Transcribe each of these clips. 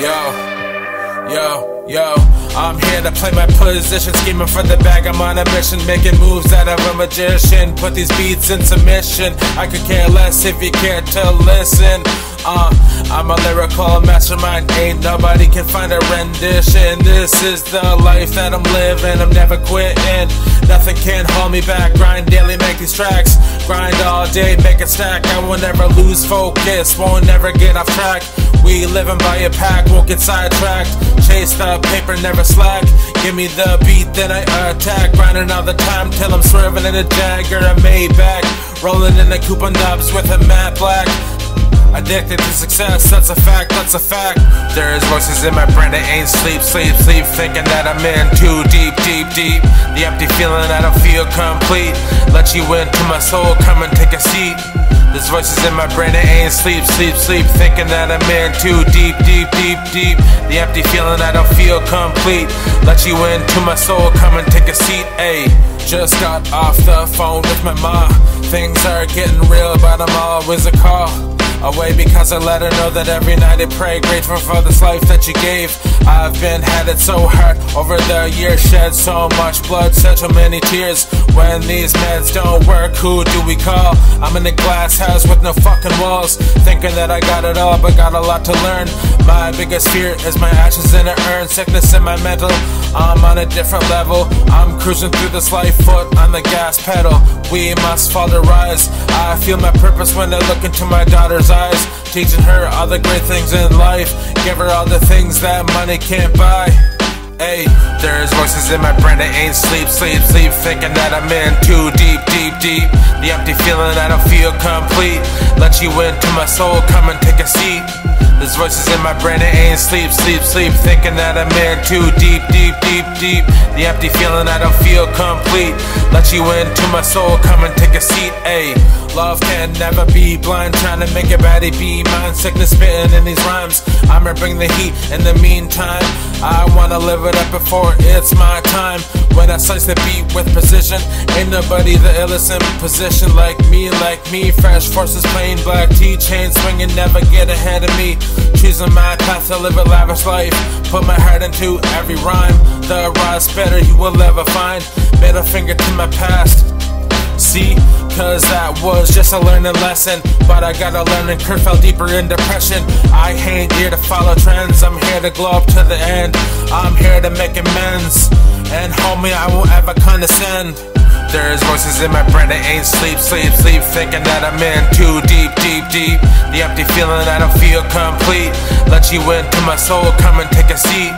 Yo, yo, yo. I'm here to play my position, scheming for the bag. I'm on a mission, making moves out of a magician. Put these beats in submission. I could care less if you care to listen. Uh, I'm a lyrical mastermind, ain't nobody can find a rendition. This is the life that I'm living, I'm never quitting. Nothing can hold me back. Grind daily, make these tracks. Grind all day, make it stack. I will never lose focus, won't never get off track. We living by a pack, won't get sidetracked. Chase the paper, never slack. Give me the beat, then I attack. Grinding all the time till I'm swerving in a Jagger, a Maybach. Rolling in the coupe on dubs with a matte black. Addicted to success, that's a fact, that's a fact. There's voices in my brain that ain't sleep, sleep, sleep, thinking that I'm in too deep, deep, deep. The empty feeling I don't feel complete. Let you into my soul, come and take a seat. There's voices in my brain that ain't sleep, sleep, sleep, thinking that I'm in too deep, deep, deep, deep. The empty feeling I don't feel complete. Let you into my soul, come and take a seat, ayy. Just got off the phone with my ma. Things are getting real, but I'm always a call away because I let her know that every night I pray grateful for this life that you gave. I've been headed so hard over the years shed so much blood such so many tears. When these meds don't work who do we call? I'm in a glass house with no fucking walls. Thinking that I got it all but got a lot to learn. My biggest fear is my ashes in an urn sickness in my mental. I'm on a different level. I'm cruising through this life foot on the gas pedal. We must fall to rise. I feel my purpose when I look into my daughter's eyes, teaching her all the great things in life. Give her all the things that money can't buy. Hey, there's voices in my brain that ain't sleep, sleep, sleep, thinking that I'm in too deep, deep, deep. The empty feeling I don't feel complete. Let you into my soul, come and take a seat. There's voices in my brain that ain't sleep, sleep, sleep, thinking that I'm in too deep, deep, deep, deep. The empty feeling I don't feel complete. Let you into my soul, come and take a seat, ayy. Love can never be blind, trying to make a baddie be mine. Sickness spitting in these rhymes. I'ma bring the heat in the meantime. I wanna live it up before it's my time. When I slice the beat with precision, ain't nobody the illest in position like me, like me. Fresh forces plain black T chain swinging, never get ahead of me. Choosing my path to live a lavish life. Put my heart into every rhyme. The rise better you will ever find. Middle finger to my past. See, cause that was just a learning lesson. But I got a learning curve, fell deeper in depression. I ain't here to follow trends, I'm here to glow up to the end. I'm here to make amends. And homie, I won't ever condescend. There's voices in my brain that ain't sleep, sleep, sleep, thinking that I'm in too deep, deep, deep. The empty feeling I don't feel complete. Let you into my soul, come and take a seat.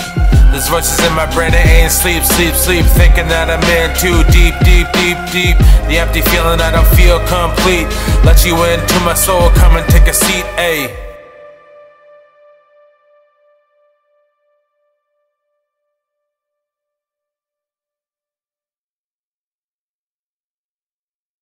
There's voices in my brain that ain't sleep, sleep, sleep, thinking that I'm in too deep, deep, deep, deep. The empty feeling I don't feel complete. Let you into my soul, come and take a seat, ayy.